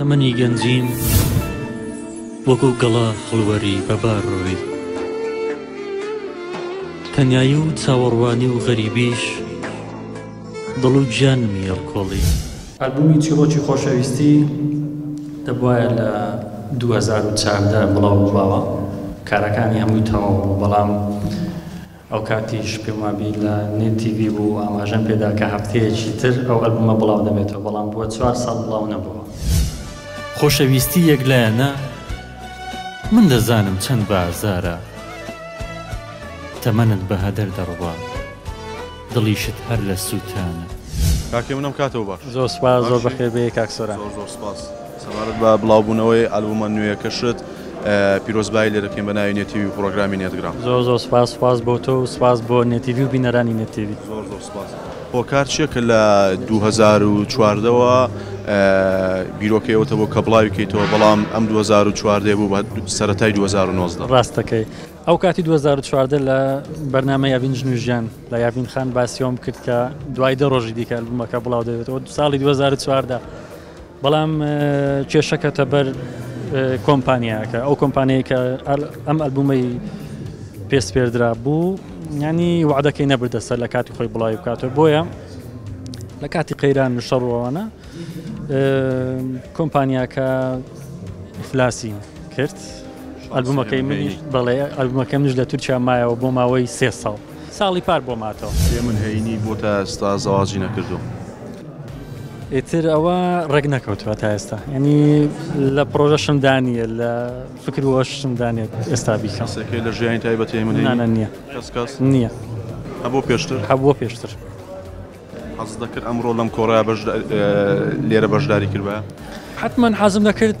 تەمەنی گەنجیم وەکو گەڵا خڵوەری بەبار ڕۆی تەنایی و چاوەڕوانی و غەریبیش دڵ و گیانمی هەڵکۆڵی ئەلبوومی چیڕۆکی خۆشەویستی دەبوایە لە 2014 بڵاو بووباوە کارەکانی هەمووی تەواو بوو بەڵام ئەو کاتیش پێم وابی لە نێت تیڤی بوو و ئاماژەم پێ دا کە هەفتەیەکی تر ئەو ئەلبومە بڵاو دەبێتەوە، بەڵام بووە چوار ساڵ بڵاو نەبووە. خۆشەویستی یەک لایەنە من دەزانم چەند بازارە تەمەنت بە هەدەر دەڕوا دڵیشت هەر لە سووتانە. کاکەی منم کاتەو باش. زۆر سوپاس زۆر بەخێربێی کاک سۆران. زۆر زۆر سوپاس. سەبارەت بە بڵاوبوونەوەی ئەلبوومە نوێیەکەشت پیرۆزبایی لێ دەکەین بە ناوی نێتیڤی و پڕۆگرامی نێتگرام. زۆر زۆر سوپاس، سوپاس بۆ تۆ و سوپاس بۆ نێتیڤی و بینەرانی نێتیڤی. زۆر زۆر سوپاس. هۆکار چییە کە لە دوو هەزار و چواردە وە بیرۆکەی ئەوەت هەبوو کە بڵاوی کەیتەوە بەڵام ئەم دوو هەزار و چواردە یە بوو بە سەرەتای دوو هەزار و نۆزدە؟ ڕاست دەکەی ئەو کاتی دوو هەزار و چواردە لە بەرنامەی یاڤین ژن و ژیان لە یاڤین خان باسی ئەوەم کرد کە دوای دە ڕۆژی دیکە ئەلبوومەکە بڵاو دەبێتەوە ساڵی دوو هەزار و چواردە. بەڵام کێشەکەتە بەر کۆمپانیاکە ئەو کۆمپانیای کە ئەم ئەلبوومەی پێسپێردرا بوو ینی وعدەکەی نەبردە سەر لە کاتی خۆی بڵاوی بکاتەوە بۆیە لە کاتی قەیران و شەڕەوەە کۆمپانیاکە ئیفلاسی کرد ئەلبوومەکەی منیش بەڵێ ئەلبوومەکەم نش لە تورکیا مایەوە بۆ ماوەی سێ ساڵ ساڵی پار بۆ ماتۆ. ئێ من هەینی بۆ تا ئێستا زەواجی نەکردووم. ئیتر ئەوە ڕێک نەکەوتوە تا ئێستا ینی لە پرۆژەشم دانیە لە فکر وەشم دانێت ئێستا بیکە سەکەی لە ژیانی تایبەتی من نانە نییە کەس کەس نییە هەبوو پێشتر هەبووە پێشتر حەز دەکرد ئەمڕۆ لەم کۆڕای لێرە بەشداری کردە حتمما حەزم دەکرد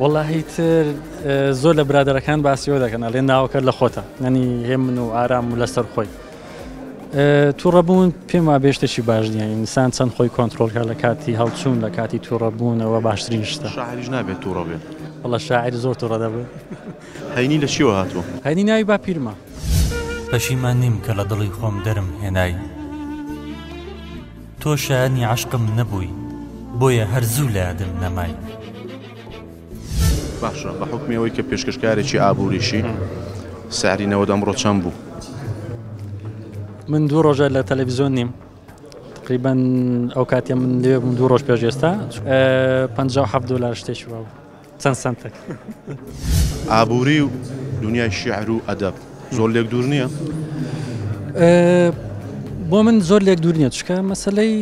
وەڵاهی تر زۆر لە برادەرەکان باسی ئەوە دەکەن ئەڵێ ناوەکە لە خۆتە نەنی هێمن و ئارام و لەسەر خۆی تووڕەبوون پێم وا بێشتێکی باش نیە ئینسان چەند خۆی کۆنتترۆلکە لە کاتی هەڵچوون لە کاتی تووڕەبوونەوە باشترین شتە شاعریش نابێت تووڕە بێت وڵە شاعری زۆر تووڕە دەبێت هەینی لە چیەوە هاتووە هەینی ناوی با پیرمە پەشیمان نیم کە لە دڵی خۆم دەرم هێنایی تۆ شایەنی عەشقم نەبووی بۆیە هەر زوو لە یادم نەمای. باشە بە حکمی ئەوەی کە پێشکەشکارێکی ئابووریشی ساری نەوە ئەمڕۆ چەند بوو من دوو ڕۆژە لە تەلەڤزیۆن نیم تقریبان ئەو کاتێ من لێ بووم دوو ڕۆژ پێش ئێستا پ دلار شتێکی بوو چەند سەنتەک. ئابووری و دونیای شیعر و ئەدەب زۆر لێک دوور نییە؟ بۆ من زۆر لێک دوور نیە چکە مەسلەی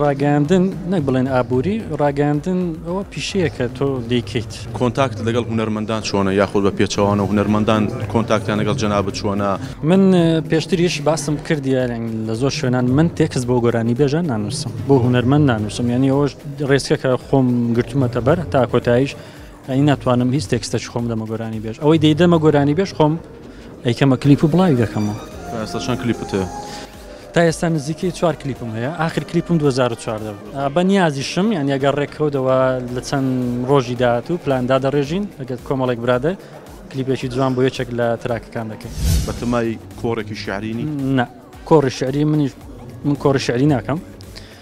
ڕاگەاندن نەک بڵێن ئابووری ڕاگەاندن ئەوە پیشەیە کە تۆ دەیکەیت کۆنتاکت لەگەڵ هوەرمەندان چۆنە یاخود بە پێچەوانە هوەرمەندان کۆنتاکتیان لەگەڵ جەناب چۆنە من پێشتریش باسم کردیارێن لە زۆر شوێنان من تێکس بۆ گۆرانی بێژە نانووسم بۆ هوەرمەند نانووسم ینی ئەوش ڕێچکە کە خۆم گرتومەتە بەر تا کۆتاییش ئەی ناتوانم هیچ تێکستەش خۆم دەمە گۆرانی بێژ ئەوەی دەیدەمە گۆرانی بێژ خۆم ئەیکەمە کلیپ و بڵاوی دەکەمەوە ئێستا چەند کلیپت هەیە؟ تا ئێستا نزیکەی چوار کلیپم هەیە ئاخر کلیپم 2014 بە نیازیشم یان یەگەر ڕێککەوتەوە لە چەند ڕۆژی داهات و پلاندا دەڕێژین لەگەر کۆمەڵێک برادە کلیپێکی جوان بۆ یەکێک لە تراکەکان دەکەین بەتەمای کۆڕێکی شعرینی؟ نە کۆڕی شعری منیش من کۆڕی شعری ناکەم